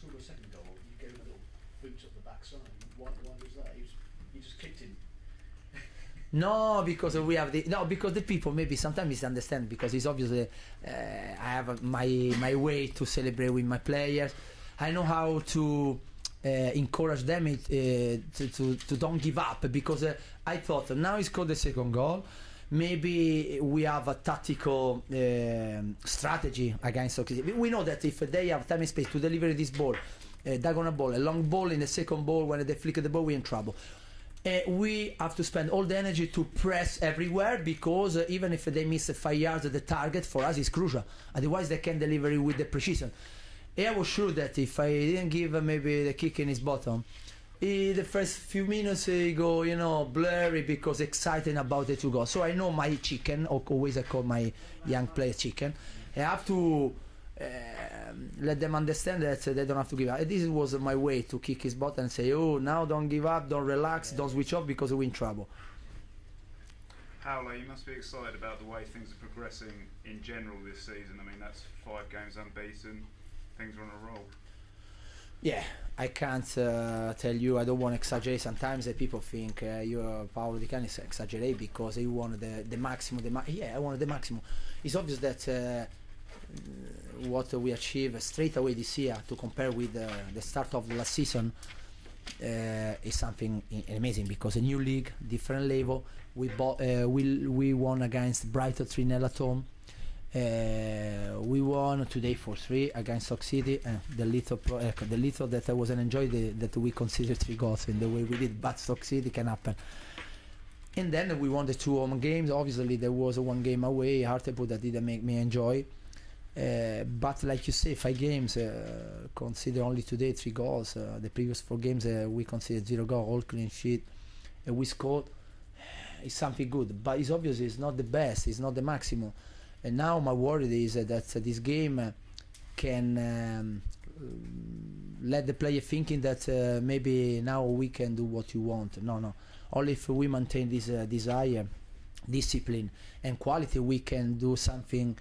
scored a second goal, you gave a little boot up the backside. Why, why was that? He, was, he just kicked him. No, because we have the no because the people maybe sometimes misunderstand because it's obviously uh, I have my my way to celebrate with my players. I know how to uh, encourage them uh, to, to to don't give up because uh, I thought now he scored the second goal. Maybe we have a tactical um strategy against Oxy. We know that if they have time and space to deliver this ball, a diagonal ball, a long ball in the second ball, when they flick the ball, we're in trouble. Uh, we have to spend all the energy to press everywhere because uh, even if they miss five yards the target for us is crucial. Otherwise they can deliver it with the precision. And I was sure that if I didn't give uh, maybe the kick in his bottom he, the first few minutes he go you know blurry because excited about the two goals so I know my chicken or always I call my young player chicken I have to um, let them understand that they don't have to give up. This was my way to kick his butt and say, "Oh, now don't give up, don't relax, don't switch off because we're in trouble." Paolo, you must be excited about the way things are progressing in general this season. I mean, that's five games unbeaten. Things are on a roll. Yeah, I can't uh, tell you. I don't want to exaggerate. Sometimes uh, people think uh, you, Paolo Di Canio, exaggerate because he wanted the the maximum. The ma- yeah, I wanted the maximum. It's obvious that uh, what we achieve straight away this year to compare with uh, the start of the last season uh, is something amazing because a new league, different level. We we we won against Brighton 3 0 at home. Uh, we won today for three against Stoke City. Uh, the little, pro- uh, the little that I wasn't enjoying the, that we considered three goals in the way we did, but Stoke City can happen. And then we won the two home games. Obviously, there was one game away, Hartlepool, that didn't make me enjoy. Uh, but like you say, five games, consider only today three goals. The previous four games we considered zero goal, all clean sheet. Uh, we scored. It's something good, but it's obvious it's not the best. It's not the maximum. And now my worry is that this game can um, let the player thinking that uh, maybe now we can do what you want. No, no. Only if we maintain this uh, desire, discipline, and quality, we can do something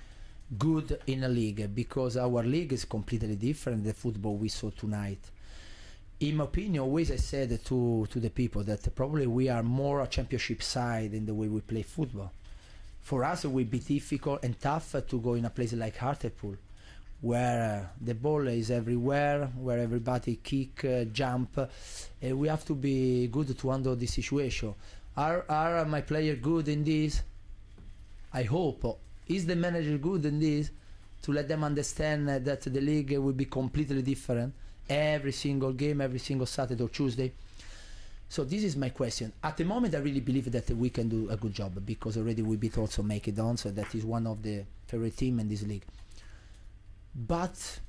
good in a league because our league is completely different the football we saw tonight in my opinion always i said to to the people that probably we are more a championship side in the way we play football for us it will be difficult and tough to go in a place like hartlepool where uh, the ball is everywhere where everybody kick uh, jump. Uh, we have to be good to handle this situation. Are are my player good in this? I hope. Is the manager good in this? To let them understand that the league will be completely different every single game every single saturday or tuesday so this is my question. At the moment i really believe that we can do a good job because already we beat also MK Dons so that is one of the favorite team in this league. But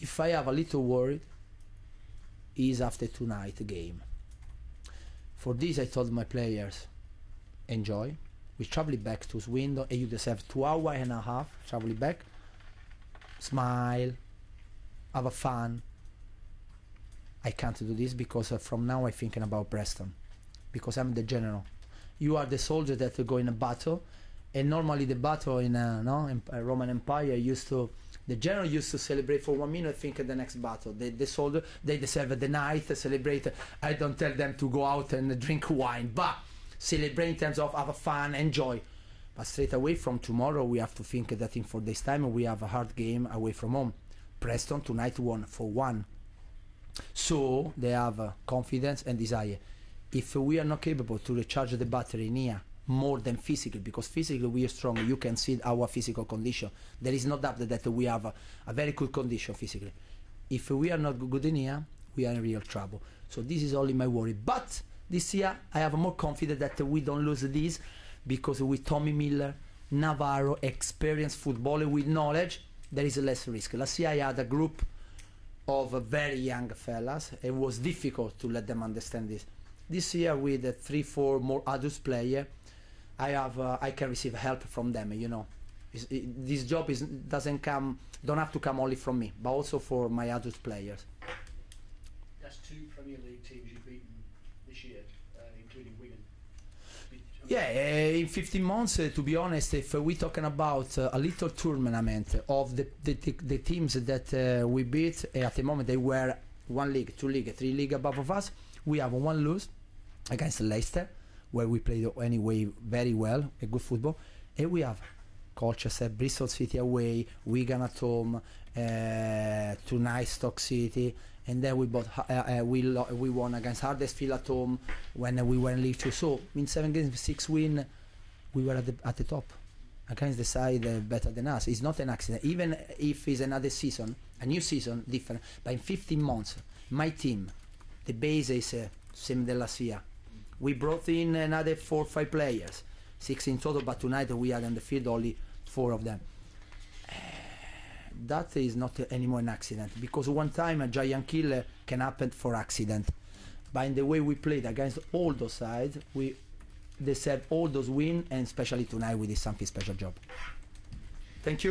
if i have a little worried is after tonight game. For this i told my players enjoy. We travel back to Swindon and you have two hour and a half traveling back. Smile have a fun I can't do this because uh, from now I'm thinking about Preston because I'm the general you are the soldier that go in a battle and normally the battle in a, no, in a Roman Empire used to the general used to celebrate for one minute think of the next battle the, the soldier they deserve the night celebrate I don't tell them to go out and drink wine but celebrate in terms of have fun, enjoy. But straight away from tomorrow, we have to think that in four days' time we have a hard game away from home. Preston tonight won for one, so they have uh, confidence and desire. If we are not capable to recharge the battery in here more than physically, because physically we are strong, you can see our physical condition. There is no doubt that we have a, a very good condition physically. If we are not good in here, we are in real trouble. So this is only my worry. But this year I have more confidence that we don't lose this because with Tommy Miller, Navarro, experienced footballer with knowledge, there is less risk. Last year I had a group of very young fellas. It was difficult to let them understand this. This year with uh, three, four more adult player, I have uh, I can receive help from them. You know, it, this job is doesn't come don't have to come only from me, but also for my adult players. That's two Premier League teams you've beaten this year, uh, including Wigan. Yeah, uh, in 15 months, uh, to be honest, if we're talking about uh, a little tournament of the, the, the, teams that we beat, at the moment they were one league, two league, three league above of us. We have one lose against Leicester, where we played anyway very well, a good football. And we have Colchester, Bristol City away, Wigan at home, uh, tonight Stoke City, and then we bought, uh, uh, we we won against Huddersfield at home when we were in League Two. So in seven games, six win, we were at the at the top against the side uh, better than us. It's not an accident. Even if it's another season, a new season, different. But in 15 months, my team, the base is uh, same than last year. We brought in another four, five players, six in total. But tonight we had on the field only four of them. That is not anymore an accident because one time a giant kill uh, can happen for accident. But in the way we played against all those sides, we deserve all those wins, and especially tonight we did something special job. Thank you.